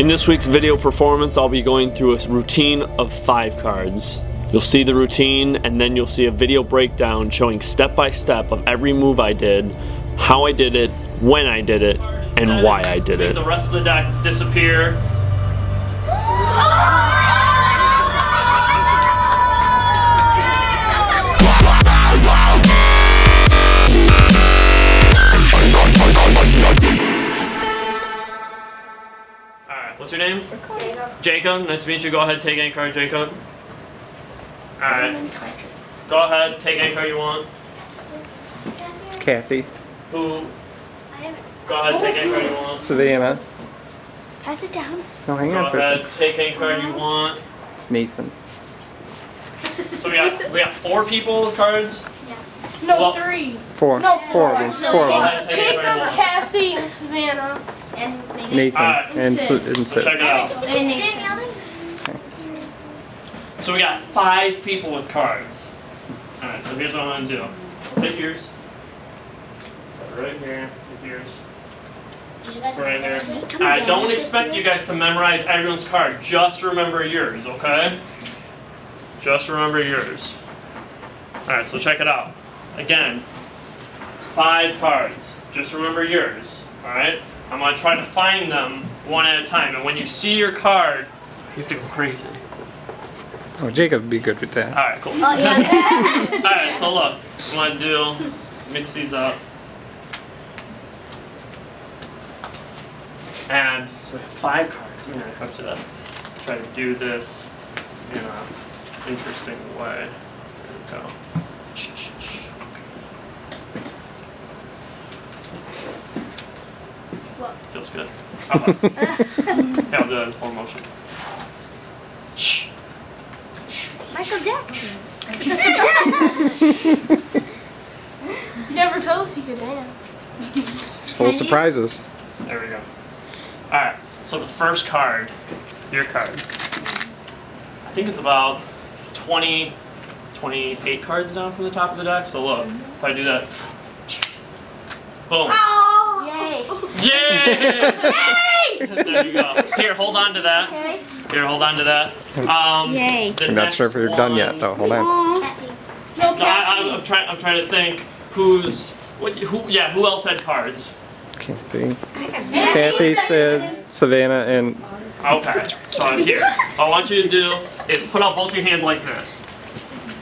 In this week's video performance, I'll be going through a routine of five cards. You'll see the routine and then you'll see a video breakdown showing step by step of every move I did, how I did it, when I did it, and why I did it. Make it. the rest of the deck disappear. what's your name? Jacob. Jacob. Nice to meet you. Go ahead, take any card, Jacob. Alright. Go ahead, take any card you want. It's Kathy, Who? Go ahead, take any card you want. Savannah. Pass it down. No, hang Go on for a ahead, second. take any card you want. It's Nathan. So we got we got four people with cards. No, Well- three. Four. No, four of them. No, Four of Go ahead, take any card you Jacob. Kathy, and Savannah. And Nathan Alright. and Sid. And So Sid. check it out. Danielle. So we got five people with cards. Alright, so here's what I'm gonna do. Take yours. Right here. Take yours. Did you guys Right here. Come I don't expect you guys to memorize everyone's card. Just remember yours, okay? Just remember yours. Alright, so check it out. Again, five cards. Just remember yours. Alright? I'm gonna try to find them one at a time. And when you see your card, you have to go crazy. Oh, Jacob would be good with that. Alright, cool. Oh yeah. Alright, so look, I'm gonna do mix these up. And so we have five cards. I'm gonna have to try to do this in an interesting way. There we go. What? Feels good. How about- yeah, I'll do that in slow motion. Michael Jackson. You never told us you could dance. It's full of surprises. There we go. Alright, so the first card, your card, I think it's about 20, 28 cards down from the top of the deck. So look, if I do that, boom. Yay. Yay! there you go. Here, hold on to that. Okay. Here, hold on to that. Um, Yay. I'm not sure if you're done yet, though. Hold on. Kathy. No, No, I, I'm, I'm trying. I'm trying to think who's what. Who? Yeah, who else had cards? Kathy. Kathy, Sid, Savannah, and Okay, so here, all I want you to do is put out both your hands like this.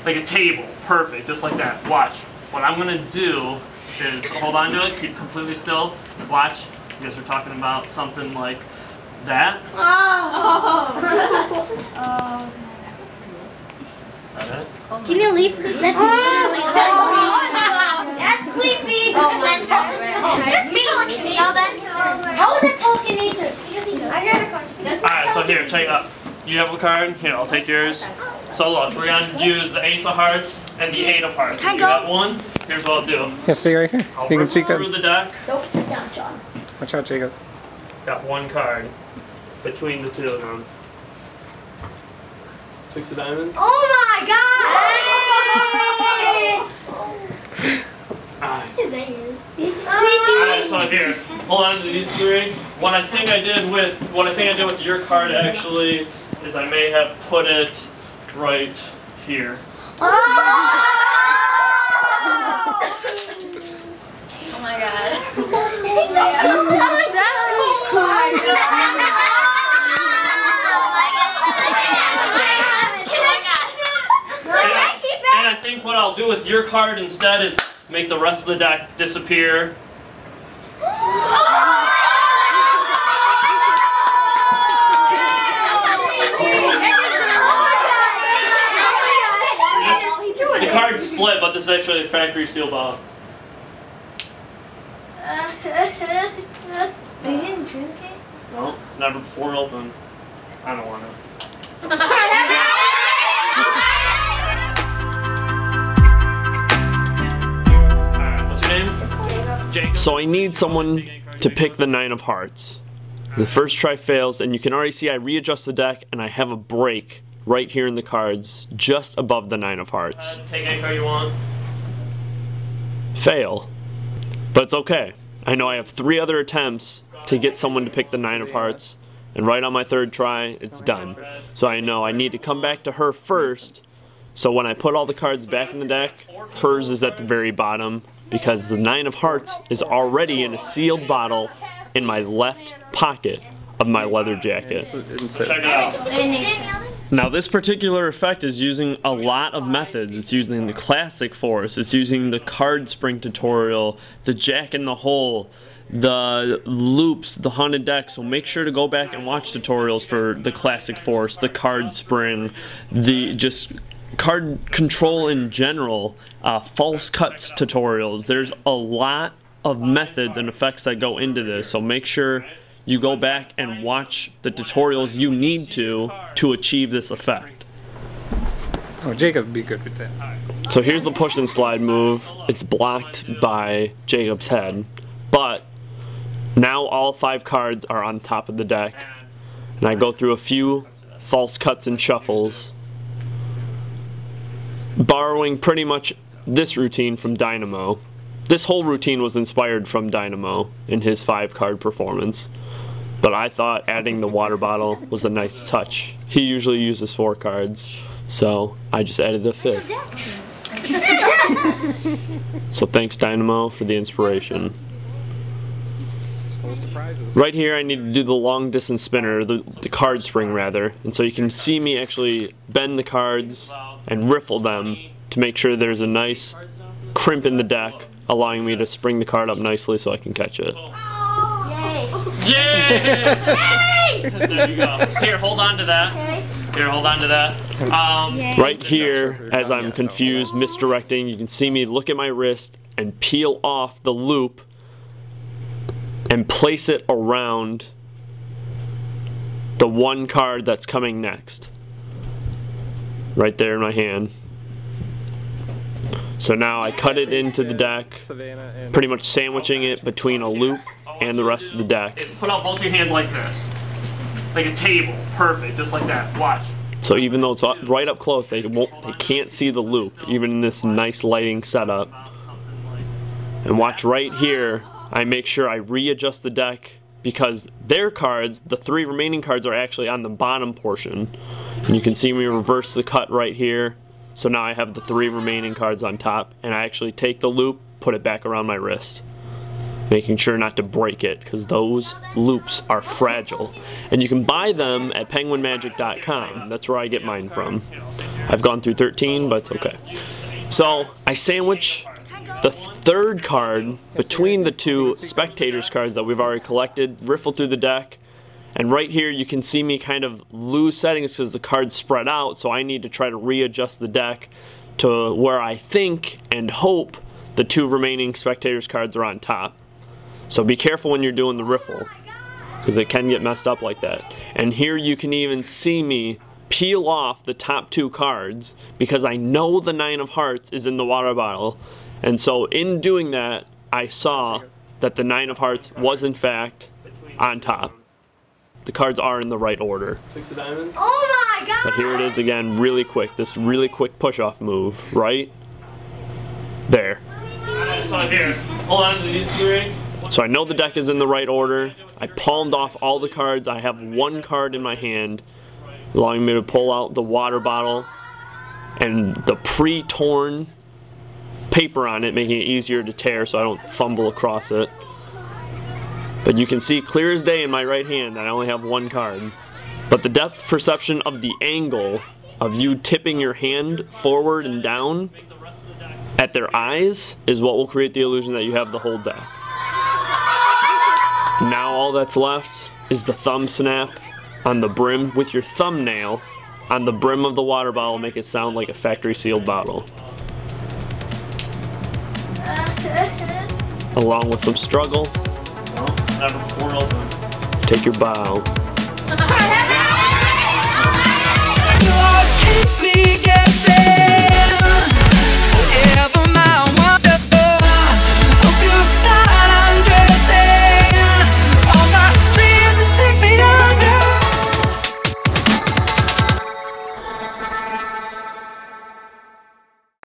Like a table. Perfect, just like that. Watch. What I'm gonna do is hold on to it, keep completely still. Watch. You guys are talking about something like that. Oh. That it? Can you leave? Let me oh. That's creepy. Oh my god. That's telekinesis. No, that's. How is that telekinesis? I got a card. Alright, so here, check it out. You have a card? Here, I'll take yours. So look, we're gonna use the Ace of Hearts and the Eight of Hearts. Can I you go? have one. Here's what I'll do. yeah, stay right here. I'll You can see through good. the deck. Don't sit down, Sean. Watch out, Jacob. Got one card between the two of them. Six of diamonds. Oh my god! Ah. His ears. He's Alright, so here, hold on to these three. What I think I did with what I think I did with your card actually is I may have put it right here. Oh my god. And I think what I'll do with your card instead is make the rest of the deck disappear. Oh the card split, but this is actually a factory seal ball. Are you getting drink it? No, never before opened. I don't want to. Alright, what's your name? Jake. So I need someone to pick the nine of hearts. The first try fails, and you can already see I readjust the deck and I have a break right here in the cards, just above the nine of hearts. Uh, take any card you want. Fail. But it's okay. I know I have three other attempts to get someone to pick the nine of hearts, and right on my third try, it's done. So I know I need to come back to her first. So when I put all the cards back in the deck, hers is at the very bottom because the nine of hearts is already in a sealed bottle in my left pocket of my leather jacket. Check it out. Now this particular effect is using a lot of methods. It's using the classic force, it's using the card spring tutorial, the jack in the hole, the loops, the haunted deck. So make sure to go back and watch tutorials for the classic force, the card spring, the just card control in general, uh, false cuts tutorials. There's a lot of methods and effects that go into this. So make sure you go back and watch the tutorials you need to to achieve this effect. Oh, Jacob would be good with that. So here's the push and slide move. It's blocked by Jacob's head, but now all five cards are on top of the deck. And I go through a few false cuts and shuffles, borrowing pretty much this routine from Dynamo. This whole routine was inspired from Dynamo in his five card performance. But I thought adding the water bottle was a nice touch. He usually uses four cards, so I just added the fifth. so thanks Dynamo for the inspiration. Right here I need to do the long distance spinner, the, the card spring rather, and so you can see me actually bend the cards and riffle them to make sure there's a nice crimp in the deck, allowing me to spring the card up nicely so I can catch it. Yay! there you go. Here, hold on to that. Here, hold on to that. Um, Right here, as I'm confused, misdirecting, you can see me look at my wrist and peel off the loop and place it around the one card that's coming next. Right there in my hand. So now I cut it into the deck, pretty much sandwiching it between a loop and the rest of the deck. is put out both your hands like this. Like a table. Perfect. Just like that. Watch. So even though it's right up close, they won't, they can't see the loop, even in this nice lighting setup. And watch right here, I make sure I readjust the deck because their cards, the three remaining cards, are actually on the bottom portion. And you can see me reverse the cut right here. So now I have the three remaining cards on top, and I actually take the loop, put it back around my wrist. Making sure not to break it because those loops are fragile. And you can buy them at penguinmagic.com. That's where I get mine from. I've gone through 13, but it's okay. So I sandwich the third card between the two spectators cards that we've already collected, riffle through the deck, and right here you can see me kind of lose settings because the cards spread out, so I need to try to readjust the deck to where I think and hope the two remaining spectators cards are on top. So be careful when you're doing the riffle because it can get messed up like that. And here you can even see me peel off the top two cards because I know the nine of hearts is in the water bottle. And so in doing that, I saw that the nine of hearts was in fact on top. The cards are in the right order. Six of diamonds. Oh my god! But here it is again, really quick. This really quick push off move, right? There. So here, hold on to these three. So I know the deck is in the right order. I palmed off all the cards. I have one card in my hand, allowing me to pull out the water bottle and the pre-torn paper on it, making it easier to tear so I don't fumble across it. But you can see clear as day in my right hand that I only have one card. But the depth perception of the angle of you tipping your hand forward and down at their eyes is what will create the illusion that you have the whole deck. Now all that's left is the thumb snap on the brim with your thumbnail on the brim of the water bottle make it sound like a factory sealed bottle. Along with some struggle, Never before open. take your bow. Keep me getting